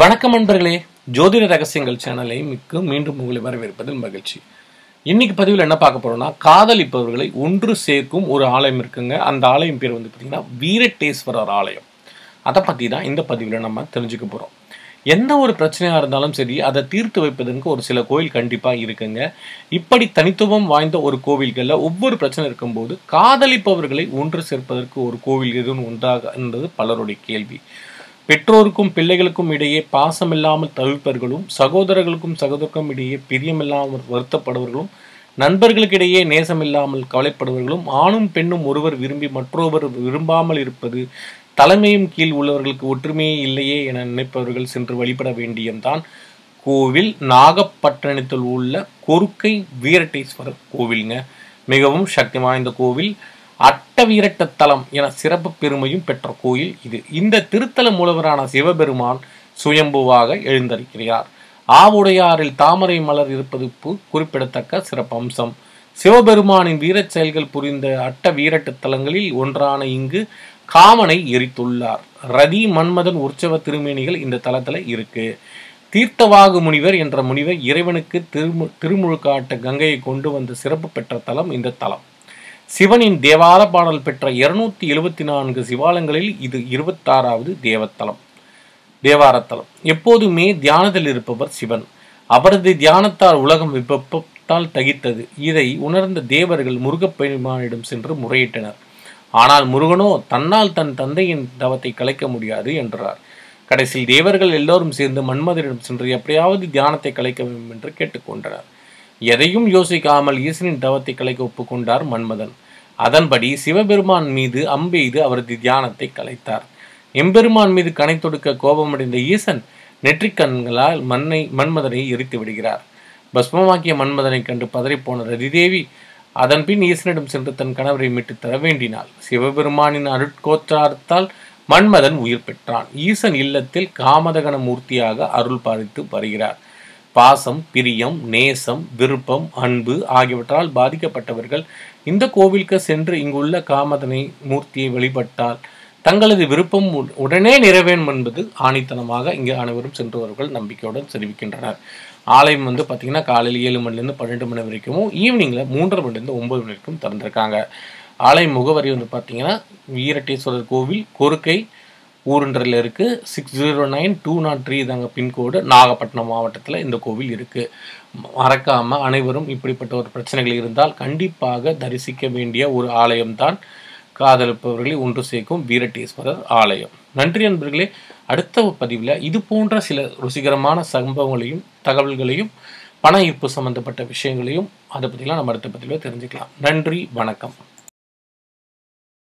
வணக்கம் நண்பர்களே. ஜோதிட ரகசியங்கள் சேனலை மிக்க மீண்டும் உங்களை வரவேற்பதில் மகிழ்ச்சி. இன்னைக்கு பதிவில் என்ன பார்க்க போறோம்னா காதலிப்பவர்களை ஒன்று சேர்க்கும் ஒரு ஆலயம் இருக்குங்க. அந்த ஆலயம் பேர் வந்து பார்த்தீங்கன்னா வீரட்டேஸ்வரர் ஆலயம். அதை பற்றி தான் இந்த பதிவில் நம்ம தெரிஞ்சுக்க போகிறோம் எந்த ஒரு பிரச்சனையாக இருந்தாலும் சரி அதை தீர்த்து வைப்பதற்கு ஒரு சில கோயில் கண்டிப்பாக இருக்குங்க. இப்படி தனித்துவம் வாய்ந்த ஒரு கோவில்களில் ஒவ்வொரு பிரச்சனை இருக்கும்போது காதலிப்பவர்களை ஒன்று சேர்ப்பதற்கு ஒரு கோவில் எதுவும் உண்டாக என்பது பலருடைய கேள்வி. பெற்றோருக்கும் பிள்ளைகளுக்கும் இடையே பாசமில்லாமல் தவிப்பவர்களும் சகோதரர்களுக்கும் சகோதரருக்கும் இடையே பிரியமில்லாமல் வருத்தப்படுவர்களும் நண்பர்களுக்கிடையே நேசமில்லாமல் கவலைப்படுபவர்களும் ஆணும் பெண்ணும் ஒருவர் விரும்பி மற்றொருவர் விரும்பாமல் இருப்பது தலைமையும் கீழ் உள்ளவர்களுக்கு ஒற்றுமையே இல்லையே என நினைப்பவர்கள் சென்று வழிபட வேண்டியதுதான் கோவில் நாகப்பட்டினத்தில் உள்ள கொருக்கை வீரட்டேஸ்வரர் கோவிலுங்க. மிகவும் சக்தி வாய்ந்த கோவில். அட்டவீரட்ட தலம் என சிறப்பு பெருமையும் பெற்ற கோயில் இது. இந்த திருத்தல மூலவரான சிவபெருமான் சுயம்புவாக எழுந்தருக்கிறார். ஆவுடையாரில் தாமரை மலர் இருப்பது குறிப்பிடத்தக்க சிறப்பம்சம். சிவபெருமானின் வீரச் செயல்கள் புரிந்த அட்ட வீரட்டு தலங்களில் ஒன்றான இங்கு காமனை எரித்துள்ளார். ரதி மன்மதன் உற்சவ திருமேனிகள் இந்த தலத்தில் இருக்கு. தீர்த்தவாகு முனிவர் என்ற முனிவர் இறைவனுக்கு திருமு திருமுழுக்காட்ட கங்கையை கொண்டு வந்த சிறப்பு பெற்ற தலம் இந்த தலம். சிவனின் தேவார பாடல் பெற்ற இருநூத்தி எழுபத்தி நான்கு சிவாலயங்களில் இது இருபத்தாறாவது தேவத்தலம் தேவாரத்தலம். எப்போதுமே தியானத்தில் இருப்பவர் சிவன். அவரது தியானத்தால் உலகம் வெப்பத்தால் தகித்தது. இதை உணர்ந்த தேவர்கள் முருகப்பெருமானிடம் சென்று முறையிட்டனர். ஆனால் முருகனோ தன்னால் தன் தந்தையின் தவத்தை கலைக்க முடியாது என்றார். கடைசியில் தேவர்கள் எல்லோரும் சேர்ந்து மன்மதனிடம் சென்று எப்படியாவது தியானத்தை கலைக்க வேண்டும் என்று கேட்டுக்கொண்டனர். எதையும் யோசிக்காமல் ஈசனின் தவத்தை கலைக்க ஒப்புக்கொண்டார் மன்மதன். அதன்படி சிவபெருமான் மீது அம்பெய்து அவரது தியானத்தை கலைத்தார். எம்பெருமான் மீது கணை தொடுக்க கோபமடைந்த ஈசன் நெற்றிக்கண்களால் மண்ணை மன்மதனை எரித்து விடுகிறார். பஸ்மமாக்கிய மன்மதனை கண்டு பதறிப்போன ரதிதேவி அதன்பின் ஈசனிடம் சென்று தன் கணவரை மீட்டு தர வேண்டினாள். சிவபெருமானின் அருட்கோற்றார்த்தால் மன்மதன் உயிர் பெற்றான். ஈசன் இல்லத்தில் காமதகன மூர்த்தியாக அருள் பாதித்து வருகிறார். பாசம் பிரியம் நேசம் விருப்பம் அன்பு ஆகியவற்றால் பாதிக்கப்பட்டவர்கள் இந்த கோவிலுக்கு சென்று இங்குள்ள காமதனை மூர்த்தியை வழிபட்டால் தங்களது விருப்பம் உடனே நிறைவேறும் என்பது ஆணித்தனமாக இங்கு அனைவரும் சென்றவர்கள் நம்பிக்கையுடன் தெரிவிக்கின்றனர் ஆலயம் வந்து பார்த்தீங்கன்னா காலையில் ஏழு மணிலேருந்து பன்னெண்டு மணி வரைக்கும் ஈவினிங்கில் மூன்றரை மணிலேருந்து ஒன்பது மணி வரைக்கும் திறந்திருக்காங்க. ஆலய முகவரி வந்து பார்த்தீங்கன்னா வீரட்டேஸ்வரர் கோவில் கொருக்கை ஊருன்றதில் இருக்குது six zero nine two naught three தாங்க பின்கோடு நாகப்பட்டினம் மாவட்டத்தில் இந்த கோவில் இருக்குது மறக்காமல் அனைவரும் இப்படிப்பட்ட ஒரு பிரச்சனைகள் இருந்தால் கண்டிப்பாக தரிசிக்க வேண்டிய ஒரு ஆலயம்தான் காதலிப்பவர்களை ஒன்று சேர்க்கும் வீரட்டேஸ்வரர் ஆலயம். நன்றி நண்பர்களே அடுத்த பதிவில் இது போன்ற சில ருசிகரமான சம்பவங்களையும் தகவல்களையும் பண ஈர்ப்பு சம்பந்தப்பட்ட விஷயங்களையும் அதை பற்றிலாம் நம்ம அடுத்த பதிவில் தெரிஞ்சுக்கலாம். நன்றி வணக்கம்.